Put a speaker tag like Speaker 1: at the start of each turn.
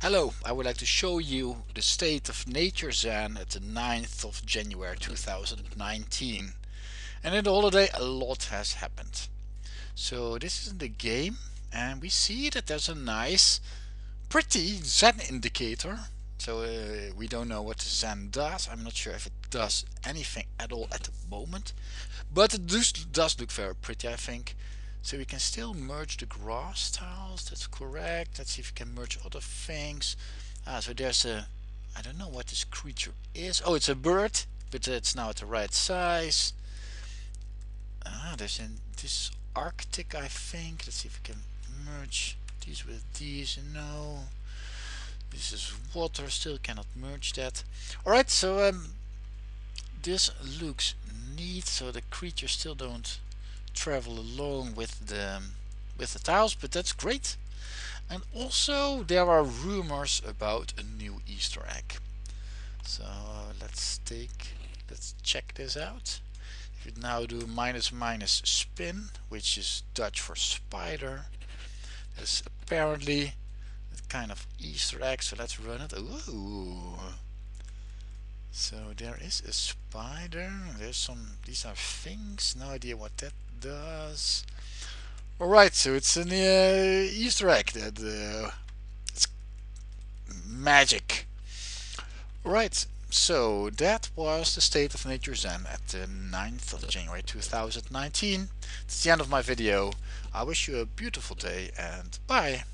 Speaker 1: Hello, I would like to show you the state of nature Zen at the 9th of January 2019. And in the holiday a lot has happened. So this is the game and we see that there's a nice pretty Zen indicator. So uh, we don't know what Zen does. I'm not sure if it does anything at all at the moment. But it does look very pretty I think. So we can still merge the grass tiles, that's correct. Let's see if we can merge other things. Ah, so there's a, I don't know what this creature is. Oh, it's a bird, but it's now at the right size. Ah, there's in this Arctic, I think. Let's see if we can merge these with these. No. This is water, still cannot merge that. Alright, so um, this looks neat. So the creatures still don't travel along with the with the tiles but that's great. And also there are rumors about a new Easter egg. So let's take let's check this out. If you now do minus minus spin which is Dutch for spider. There's apparently a kind of Easter egg so let's run it. Ooh. so there is a spider. There's some these are things. No idea what that does. Alright, so it's an uh, Easter egg that uh, it's magic. Alright, so that was the State of Nature Zen at the 9th of January 2019. It's the end of my video. I wish you a beautiful day and bye.